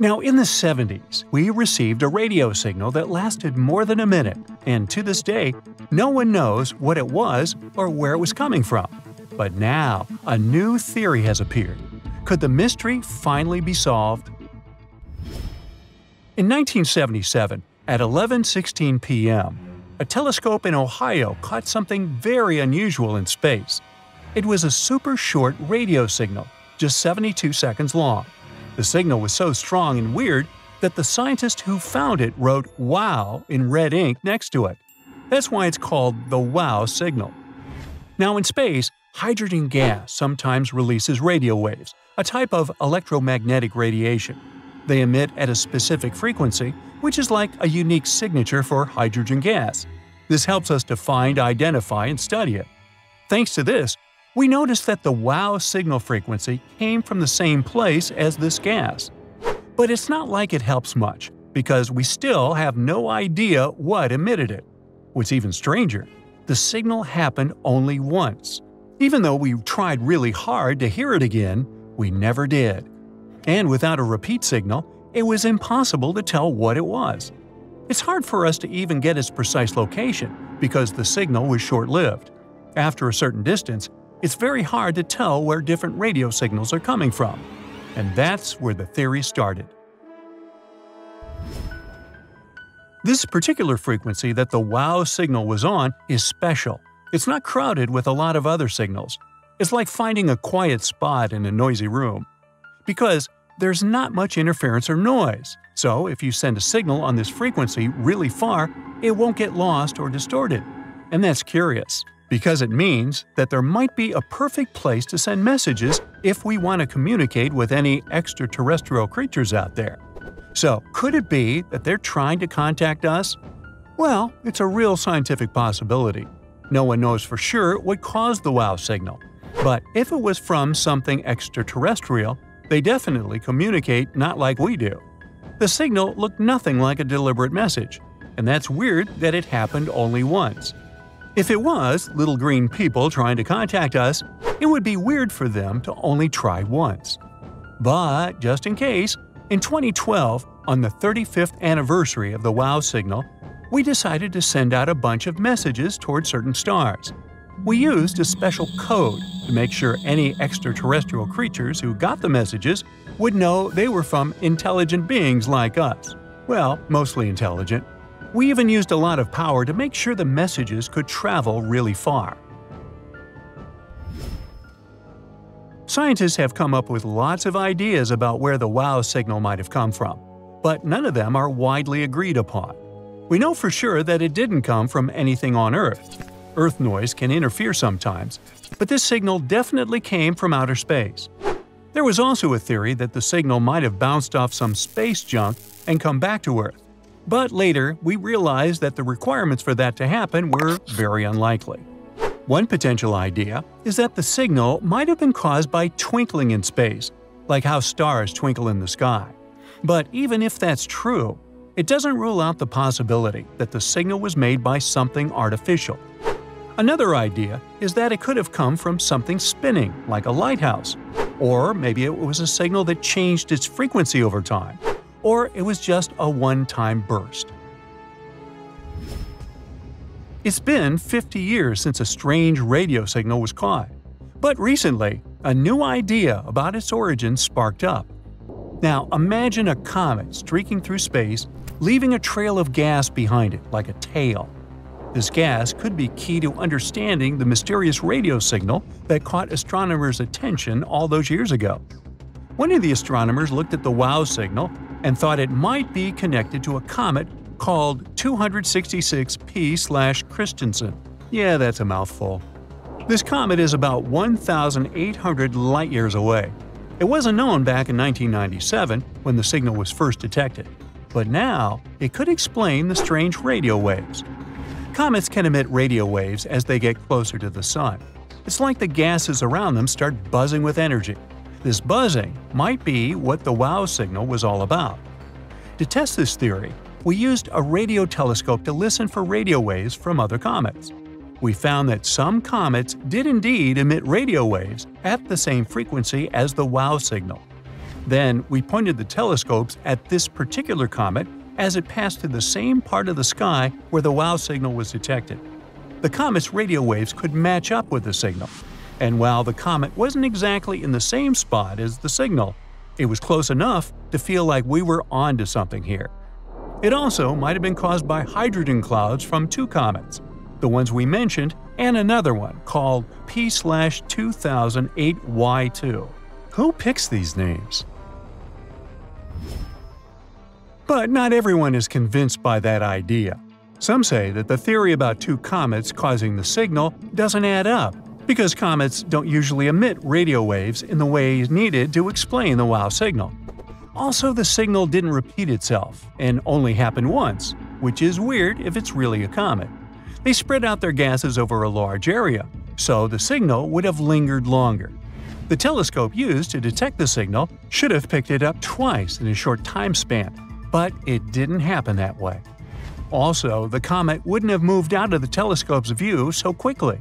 Now, in the 70s, we received a radio signal that lasted more than a minute, and to this day, no one knows what it was or where it was coming from. But now, a new theory has appeared. Could the mystery finally be solved? In 1977, at 11:16 p.m., a telescope in Ohio caught something very unusual in space. It was a super short radio signal, just 72 seconds long. The signal was so strong and weird that the scientist who found it wrote WOW in red ink next to it. That's why it's called the WOW signal. Now, in space, hydrogen gas sometimes releases radio waves, a type of electromagnetic radiation. They emit at a specific frequency, which is like a unique signature for hydrogen gas. This helps us to find, identify, and study it. Thanks to this, we noticed that the WOW signal frequency came from the same place as this gas. But it's not like it helps much, because we still have no idea what emitted it. What's even stranger, the signal happened only once. Even though we tried really hard to hear it again, we never did and without a repeat signal, it was impossible to tell what it was. It's hard for us to even get its precise location because the signal was short lived. After a certain distance, it's very hard to tell where different radio signals are coming from. And that's where the theory started. This particular frequency that the WOW signal was on is special. It's not crowded with a lot of other signals. It's like finding a quiet spot in a noisy room because there's not much interference or noise. So if you send a signal on this frequency really far, it won't get lost or distorted. And that's curious, because it means that there might be a perfect place to send messages if we want to communicate with any extraterrestrial creatures out there. So, could it be that they're trying to contact us? Well, it's a real scientific possibility. No one knows for sure what caused the WOW signal. But if it was from something extraterrestrial, they definitely communicate not like we do. The signal looked nothing like a deliberate message, and that's weird that it happened only once. If it was little green people trying to contact us, it would be weird for them to only try once. But, just in case, in 2012, on the 35th anniversary of the WOW signal, we decided to send out a bunch of messages toward certain stars. We used a special code to make sure any extraterrestrial creatures who got the messages would know they were from intelligent beings like us. Well, mostly intelligent. We even used a lot of power to make sure the messages could travel really far. Scientists have come up with lots of ideas about where the WOW signal might have come from, but none of them are widely agreed upon. We know for sure that it didn't come from anything on Earth, Earth noise can interfere sometimes, but this signal definitely came from outer space. There was also a theory that the signal might have bounced off some space junk and come back to Earth. But later, we realized that the requirements for that to happen were very unlikely. One potential idea is that the signal might have been caused by twinkling in space, like how stars twinkle in the sky. But even if that's true, it doesn't rule out the possibility that the signal was made by something artificial, Another idea is that it could have come from something spinning, like a lighthouse. Or maybe it was a signal that changed its frequency over time. Or it was just a one-time burst. It's been 50 years since a strange radio signal was caught. But recently, a new idea about its origin sparked up. Now, imagine a comet streaking through space, leaving a trail of gas behind it like a tail. This gas could be key to understanding the mysterious radio signal that caught astronomers' attention all those years ago. One of the astronomers looked at the WOW signal and thought it might be connected to a comet called 266P/Christensen. Yeah, that's a mouthful. This comet is about 1,800 light years away. It wasn't known back in 1997 when the signal was first detected, but now it could explain the strange radio waves. Comets can emit radio waves as they get closer to the Sun. It's like the gases around them start buzzing with energy. This buzzing might be what the WOW signal was all about. To test this theory, we used a radio telescope to listen for radio waves from other comets. We found that some comets did indeed emit radio waves at the same frequency as the WOW signal. Then we pointed the telescopes at this particular comet as it passed through the same part of the sky where the WOW signal was detected. The comet's radio waves could match up with the signal, and while the comet wasn't exactly in the same spot as the signal, it was close enough to feel like we were onto something here. It also might have been caused by hydrogen clouds from two comets, the ones we mentioned, and another one called P/2008Y2. Who picks these names? But not everyone is convinced by that idea. Some say that the theory about two comets causing the signal doesn't add up, because comets don't usually emit radio waves in the way needed to explain the WOW signal. Also, the signal didn't repeat itself, and only happened once, which is weird if it's really a comet. They spread out their gases over a large area, so the signal would have lingered longer. The telescope used to detect the signal should have picked it up twice in a short time span, but it didn't happen that way. Also, the comet wouldn't have moved out of the telescope's view so quickly.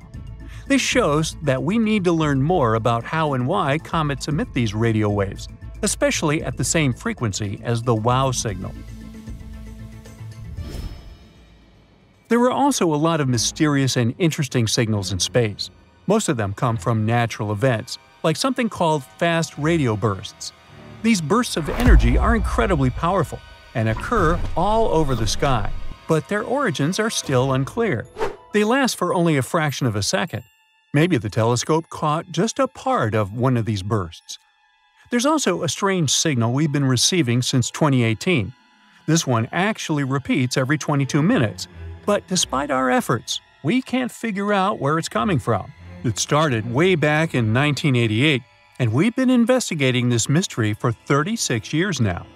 This shows that we need to learn more about how and why comets emit these radio waves, especially at the same frequency as the WOW signal. There are also a lot of mysterious and interesting signals in space. Most of them come from natural events, like something called fast radio bursts. These bursts of energy are incredibly powerful and occur all over the sky, but their origins are still unclear. They last for only a fraction of a second. Maybe the telescope caught just a part of one of these bursts. There's also a strange signal we've been receiving since 2018. This one actually repeats every 22 minutes, but despite our efforts, we can't figure out where it's coming from. It started way back in 1988, and we've been investigating this mystery for 36 years now.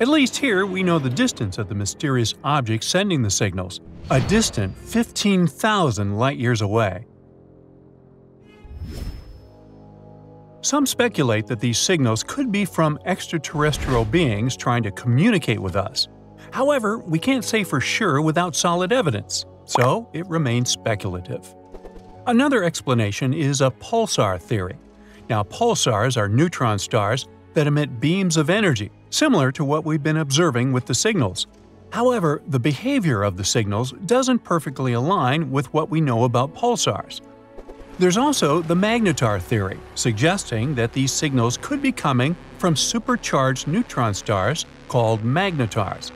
At least here we know the distance of the mysterious object sending the signals, a distant 15,000 light years away. Some speculate that these signals could be from extraterrestrial beings trying to communicate with us. However, we can't say for sure without solid evidence, so it remains speculative. Another explanation is a pulsar theory. Now, pulsars are neutron stars that emit beams of energy, similar to what we've been observing with the signals. However, the behavior of the signals doesn't perfectly align with what we know about pulsars. There's also the magnetar theory, suggesting that these signals could be coming from supercharged neutron stars called magnetars.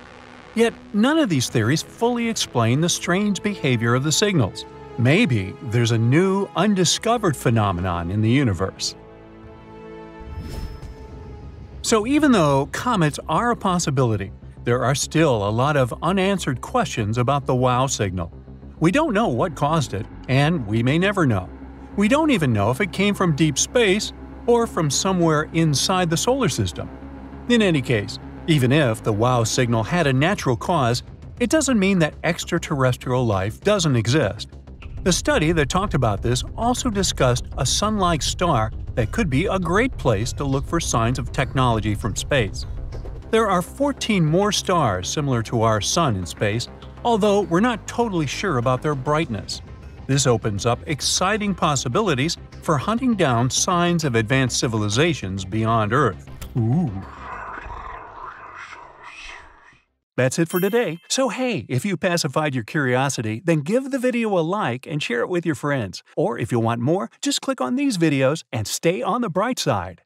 Yet, none of these theories fully explain the strange behavior of the signals. Maybe there's a new, undiscovered phenomenon in the universe. So, even though comets are a possibility, there are still a lot of unanswered questions about the WOW signal. We don't know what caused it, and we may never know. We don't even know if it came from deep space or from somewhere inside the solar system. In any case, even if the WOW signal had a natural cause, it doesn't mean that extraterrestrial life doesn't exist. The study that talked about this also discussed a sun like star that could be a great place to look for signs of technology from space. There are 14 more stars similar to our Sun in space, although we're not totally sure about their brightness. This opens up exciting possibilities for hunting down signs of advanced civilizations beyond Earth. Ooh. That's it for today. So hey, if you pacified your curiosity, then give the video a like and share it with your friends. Or if you want more, just click on these videos and stay on the bright side.